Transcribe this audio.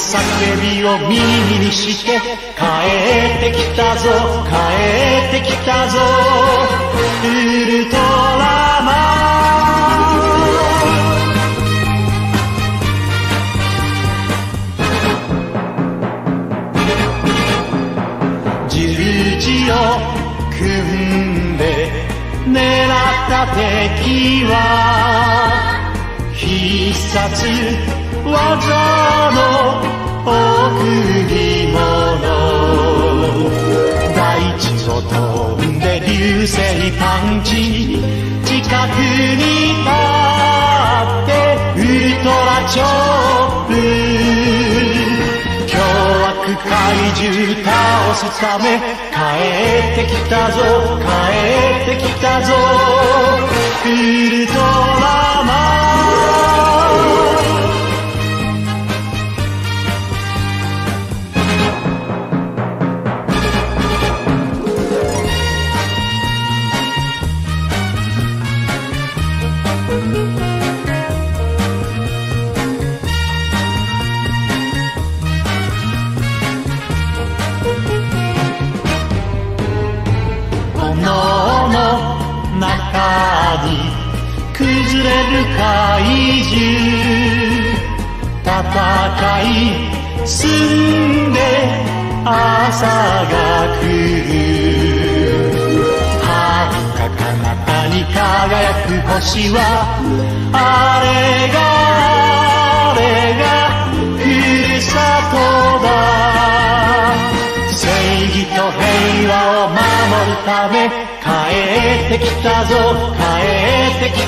叫びを耳にして帰ってきたぞ帰ってきたぞ。ウルトラマン。十字を組んでた敵は必殺技の贈り物大地を飛んで流星パンチ近くに立ってウルトラチョップ凶悪怪獣倒すため帰ってきたぞ帰ってきたぞの中に崩れる怪獣戦い進んで朝が来る。遥か彼方に輝く星はあれが平和を守るため帰ってきたぞ帰ってきたぞ。